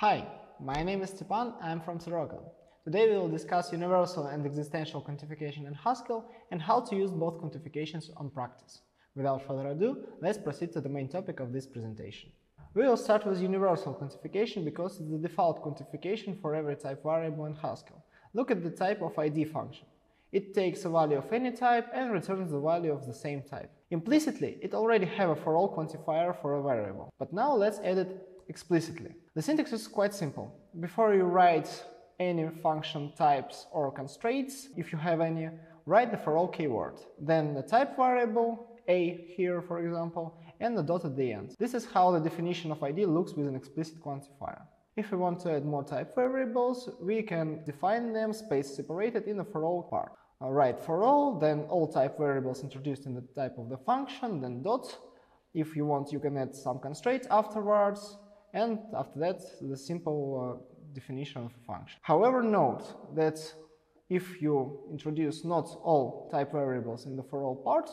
Hi, my name is Stepan, I'm from Serokell. Today we will discuss universal and existential quantification in Haskell and how to use both quantifications on practice. Without further ado, let's proceed to the main topic of this presentation. We will start with universal quantification because it's the default quantification for every type variable in Haskell. Look at the type of id function. It takes a value of any type and returns the value of the same type. Implicitly, it already have a for all quantifier for a variable. But now let's add it explicitly. The syntax is quite simple. Before you write any function types or constraints, if you have any, write the for all keyword. Then the type variable, a here for example, and the dot at the end. This is how the definition of id looks with an explicit quantifier. If we want to add more type variables, we can define them space separated in the for all part. Uh, write for all, then all type variables introduced in the type of the function, then dot. If you want, you can add some constraints afterwards, and after that, the simple uh, definition of a function. However, note that if you introduce not all type variables in the for all part,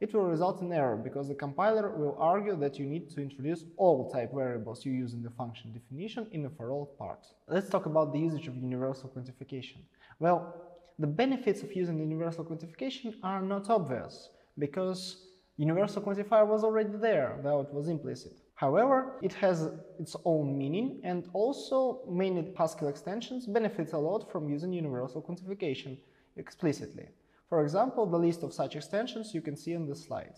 it will result in error because the compiler will argue that you need to introduce all type variables you use in the function definition in the for all part. Let's talk about the usage of universal quantification. Well, the benefits of using universal quantification are not obvious because universal quantifier was already there, though it was implicit. However, it has its own meaning and also many Haskell extensions benefit a lot from using universal quantification explicitly. For example, the list of such extensions you can see on the slide.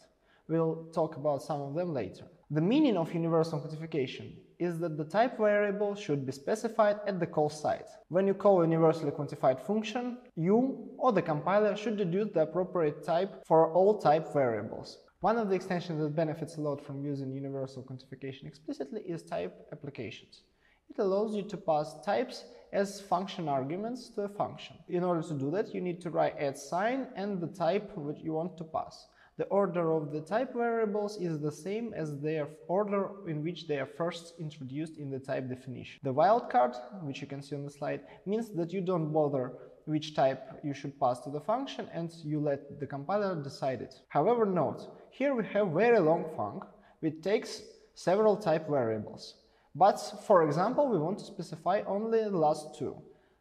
We'll talk about some of them later. The meaning of universal quantification is that the type variable should be specified at the call site. When you call a universally quantified function, you or the compiler should deduce the appropriate type for all type variables. One of the extensions that benefits a lot from using universal quantification explicitly is type applications. It allows you to pass types as function arguments to a function. In order to do that, you need to write add sign and the type which you want to pass. The order of the type variables is the same as their order in which they are first introduced in the type definition. The wildcard, which you can see on the slide, means that you don't bother which type you should pass to the function and you let the compiler decide it. However, note, here we have very long func which takes several type variables. But for example, we want to specify only the last two.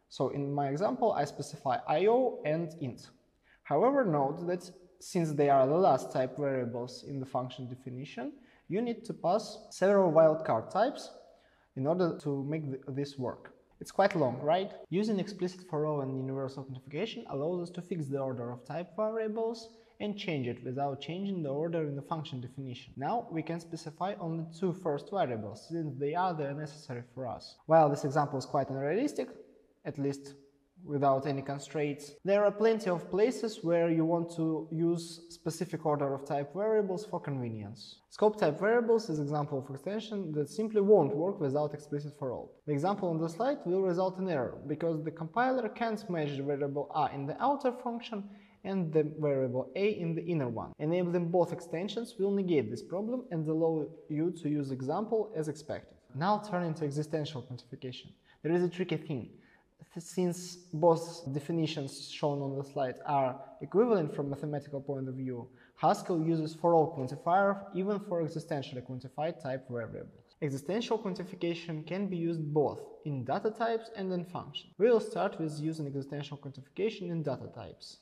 So in my example, I specify io and int. However, note that since they are the last type variables in the function definition, you need to pass several wildcard types in order to make this work. It's quite long, right? Using explicit for all and universal quantification allows us to fix the order of type variables and change it without changing the order in the function definition. Now we can specify only two first variables, since they are the necessary for us. While this example is quite unrealistic, at least without any constraints. There are plenty of places where you want to use specific order of type variables for convenience. ScopedTypeVariables is an example of extension that simply won't work without explicit for all. The example on the slide will result in error because the compiler can't match the variable a in the outer function and the variable a in the inner one. Enabling both extensions will negate this problem and allow you to use example as expected. Now turning to existential quantification. There is a tricky thing since both definitions shown on the slide are equivalent from mathematical point of view, Haskell uses for all quantifier even for existentially quantified type variables. Existential quantification can be used both in data types and in functions. We will start with using existential quantification in data types.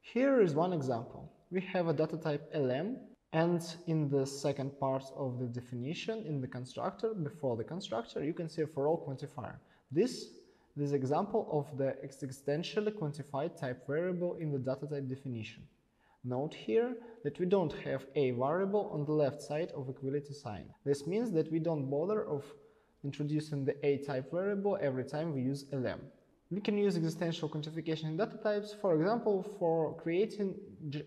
Here is one example. We have a data type Elem and in the second part of the definition in the constructor, before the constructor, you can see a for all quantifier. This this example of the existentially quantified type variable in the data type definition. Note here that we don't have a variable on the left side of equality sign. This means that we don't bother of introducing the a type variable every time we use Elem. We can use existential quantification in data types, for example, for creating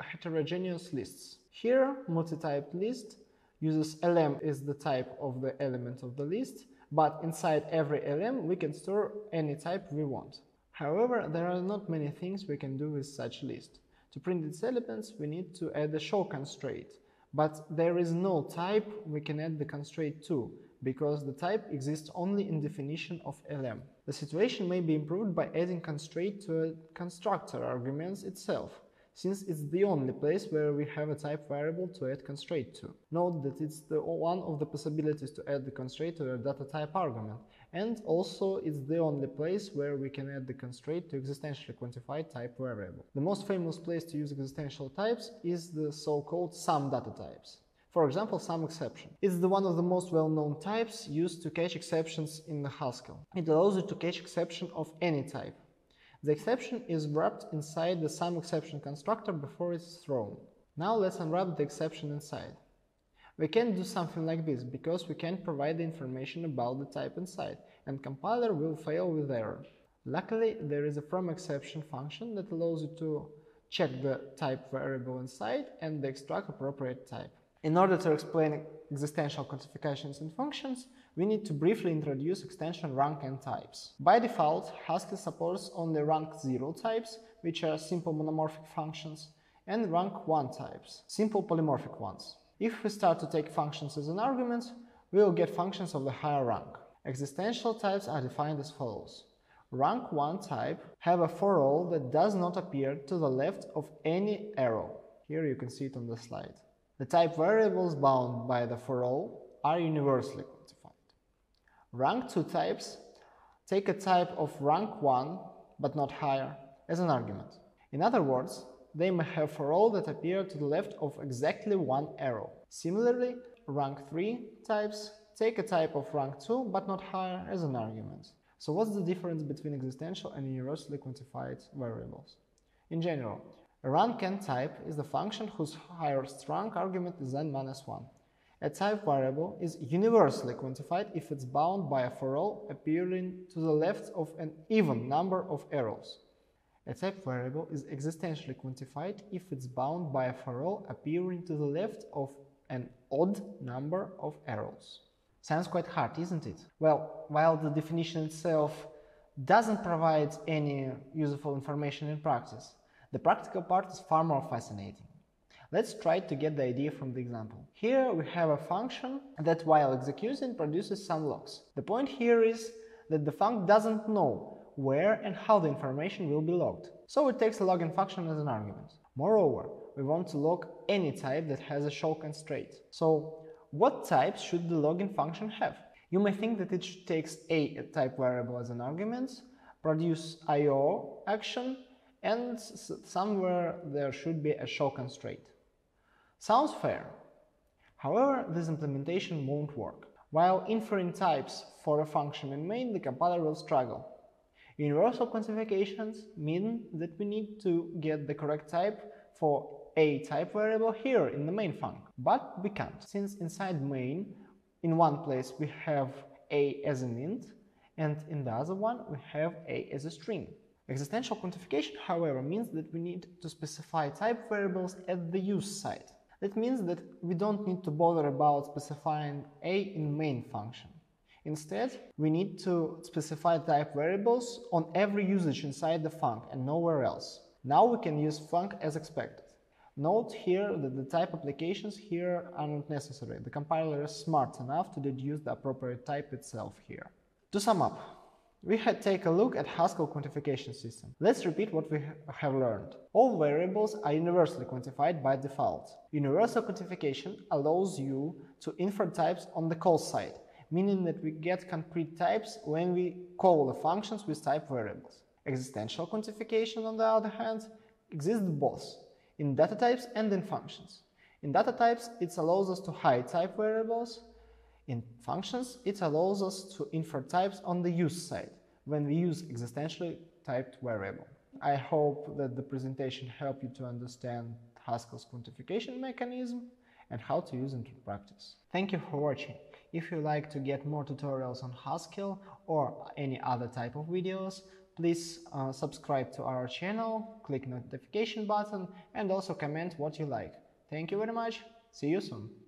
heterogeneous lists. Here, multi-type list uses Elem as the type of the element of the list, but inside every Elem we can store any type we want. However, there are not many things we can do with such list. To print its elements, we need to add a show constraint, but there is no type we can add the constraint to, because the type exists only in definition of Elem. The situation may be improved by adding constraint to a constructor arguments itself since it's the only place where we have a type variable to add constraint to. Note that it's the one of the possibilities to add the constraint to a data type argument, And also it's the only place where we can add the constraint to existentially quantified type variable. The most famous place to use existential types is the so-called sum data types. For example, SomeException. It's the one of the most well-known types used to catch exceptions in the Haskell. It allows you to catch exception of any type. The exception is wrapped inside the SomeException constructor before it's thrown. Now let's unwrap the exception inside. We can do something like this because we can't provide the information about the type inside and compiler will fail with error. Luckily, there is a fromException function that allows you to check the type variable inside and extract appropriate type. In order to explain existential quantifications and functions, we need to briefly introduce extension RankNTypes. By default, Haskell supports only rank 0 types, which are simple monomorphic functions, and rank 1 types, simple polymorphic ones. If we start to take functions as an argument, we will get functions of the higher rank. Existential types are defined as follows. Rank 1 type have a for all that does not appear to the left of any arrow. Here you can see it on the slide. The type variables bound by the for all are universally. Rank 2 types take a type of rank 1, but not higher, as an argument. In other words, they may have for all that appear to the left of exactly one arrow. Similarly, rank 3 types take a type of rank 2, but not higher, as an argument. So what's the difference between existential and universally quantified variables? In general, a rank n type is the function whose highest rank argument is n minus 1. A type variable is universally quantified if it's bound by a for all appearing to the left of an even number of arrows. A type variable is existentially quantified if it's bound by a for all appearing to the left of an odd number of arrows. Sounds quite hard, isn't it? Well, while the definition itself doesn't provide any useful information in practice, the practical part is far more fascinating. Let's try to get the idea from the example. Here we have a function that while executing produces some logs. The point here is that the func doesn't know where and how the information will be logged. So it takes a login function as an argument. Moreover, we want to log any type that has a show constraint. So what types should the login function have? You may think that it takes a type variable as an argument, produce IO action, and somewhere there should be a show constraint. Sounds fair. However, this implementation won't work. While inferring types for a function in main, the compiler will struggle. Universal quantifications mean that we need to get the correct type for a type variable here in the main func, but we can't, since inside main, in one place we have a as an int, and in the other one we have a as a string. Existential quantification, however, means that we need to specify type variables at the use side. That means that we don't need to bother about specifying a in main function. Instead, we need to specify type variables on every usage inside the func and nowhere else. Now we can use func as expected. Note here that the type applications here are not necessary. The compiler is smart enough to deduce the appropriate type itself here. To sum up, we had take a look at Haskell quantification system. Let's repeat what we have learned. All variables are universally quantified by default. Universal quantification allows you to infer types on the call side, meaning that we get concrete types when we call the functions with type variables. Existential quantification, on the other hand, exists both in data types and in functions. In data types, it allows us to hide type variables in functions, it allows us to infer types on the use side when we use existentially typed variable. I hope that the presentation helped you to understand Haskell's quantification mechanism and how to use it in practice. Thank you for watching. If you like to get more tutorials on Haskell or any other type of videos, please uh, subscribe to our channel, click notification button and also comment what you like. Thank you very much. See you soon.